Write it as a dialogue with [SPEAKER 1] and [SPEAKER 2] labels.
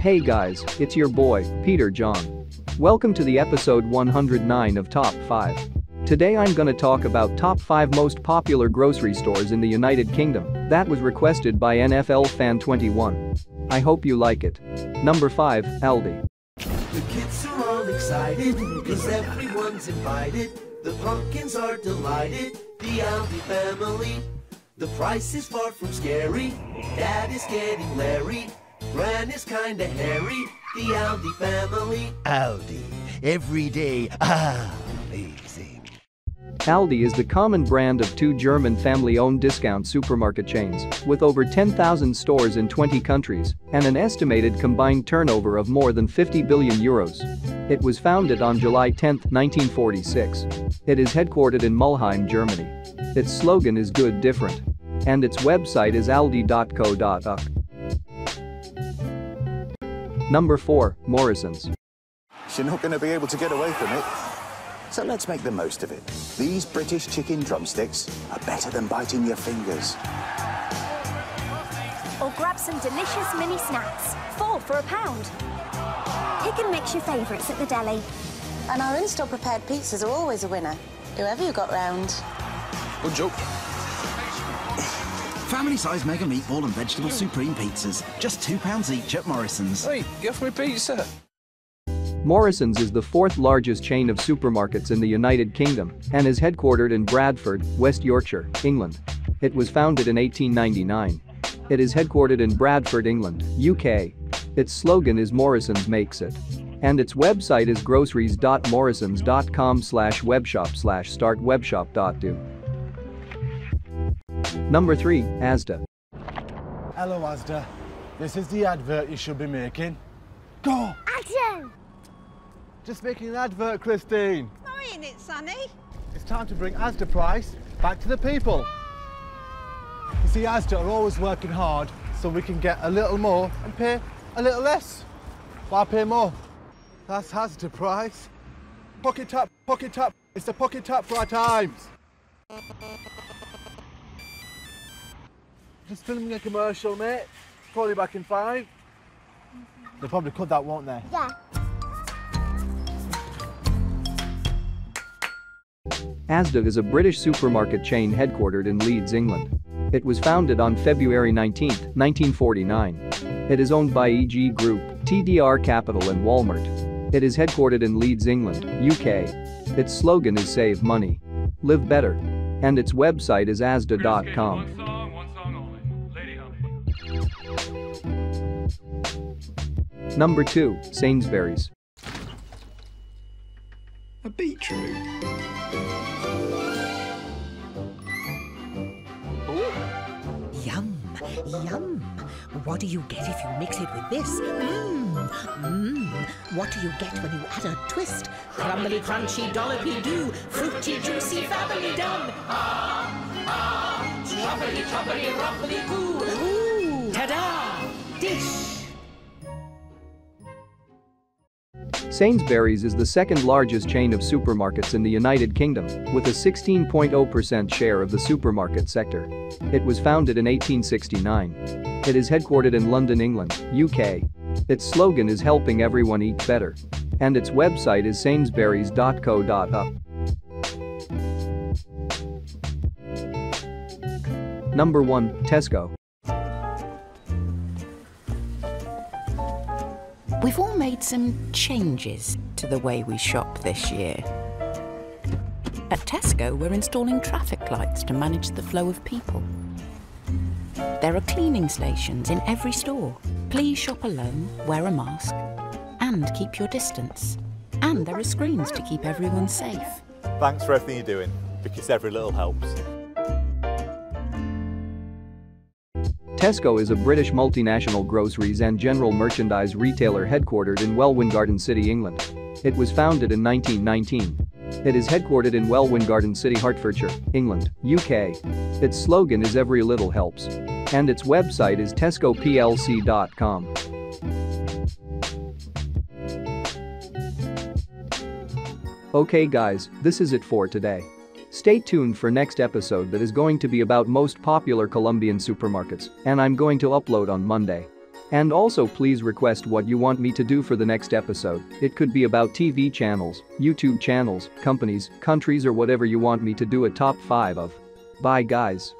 [SPEAKER 1] Hey guys, it's your boy, Peter John. Welcome to the episode 109 of Top 5. Today I'm gonna talk about top 5 most popular grocery stores in the United Kingdom that was requested by NFL Fan 21. I hope you like it. Number 5, Aldi.
[SPEAKER 2] The kids are all excited, cause everyone's invited. The pumpkins are delighted, the Aldi family. The price is far from scary, Dad is getting Larry. Gran is kinda hairy, the Aldi family.
[SPEAKER 3] Aldi. Every day, amazing.
[SPEAKER 1] Aldi is the common brand of two German family-owned discount supermarket chains with over 10,000 stores in 20 countries and an estimated combined turnover of more than 50 billion euros. It was founded on July 10, 1946. It is headquartered in Mulheim, Germany. Its slogan is good different. And its website is aldi.co.uk. Number 4, Morrisons.
[SPEAKER 4] You're not going to be able to get away from it. So let's make the most of it. These British chicken drumsticks are better than biting your fingers.
[SPEAKER 5] Or grab some delicious mini snacks. Four for a pound. Pick and mix your favourites at the deli.
[SPEAKER 6] And our in-store prepared pizzas are always a winner, whoever you got round.
[SPEAKER 7] Good joke.
[SPEAKER 3] Family size mega meatball and vegetable supreme pizzas. Just £2 each at Morrisons.
[SPEAKER 7] Hey, give me pizza.
[SPEAKER 1] Morrisons is the fourth largest chain of supermarkets in the United Kingdom and is headquartered in Bradford, West Yorkshire, England. It was founded in 1899. It is headquartered in Bradford, England, UK. Its slogan is Morrisons makes it. And its website is groceries.morrisons.com slash webshop slash start webshop.do. Number 3, Asda.
[SPEAKER 8] Hello, Asda. This is the advert you should be making. Go!
[SPEAKER 5] Action!
[SPEAKER 8] Just making an advert, Christine.
[SPEAKER 9] Ain't it, Sonny?
[SPEAKER 8] It's time to bring Asda Price back to the people. You see, Asda are always working hard so we can get a little more and pay a little less. Why pay more? That's Asda Price. Pocket tap, pocket tap. It's the pocket tap for our times. Just filming a commercial, mate. Call you back in five. They'll probably cut that, won't they?
[SPEAKER 5] Yeah.
[SPEAKER 1] Asda is a British supermarket chain headquartered in Leeds, England. It was founded on February 19, 1949. It is owned by EG Group, TDR Capital and Walmart. It is headquartered in Leeds, England, UK. Its slogan is Save Money. Live Better. And its website is asda.com. Number 2, Sainsbury's.
[SPEAKER 7] A beetroot.
[SPEAKER 10] Yum, yum. What do you get if you mix it with this? Mmm, mmm. What do you get when you add a twist? Crumbly, crunchy, dollopy do, fruity, juicy, family done. Ah, ah, choppity, choppity, rumpity goo. Ooh, ta-da!
[SPEAKER 1] Sainsbury's is the second largest chain of supermarkets in the United Kingdom, with a 16.0% share of the supermarket sector. It was founded in 1869. It is headquartered in London, England, UK. Its slogan is helping everyone eat better. And its website is sainsburys.co.uk. Number 1, Tesco.
[SPEAKER 10] We've all made some changes to the way we shop this year. At Tesco, we're installing traffic lights to manage the flow of people. There are cleaning stations in every store. Please shop alone, wear a mask, and keep your distance. And there are screens to keep everyone safe.
[SPEAKER 11] Thanks for everything you're doing, because every little helps.
[SPEAKER 1] Tesco is a British multinational groceries and general merchandise retailer headquartered in Welwyn Garden City, England. It was founded in 1919. It is headquartered in Welwyn Garden City, Hertfordshire, England, UK. Its slogan is Every Little Helps. And its website is tescoplc.com. Okay guys, this is it for today. Stay tuned for next episode that is going to be about most popular Colombian supermarkets and I'm going to upload on Monday. And also please request what you want me to do for the next episode. It could be about TV channels, YouTube channels, companies, countries or whatever you want me to do a top 5 of. Bye guys.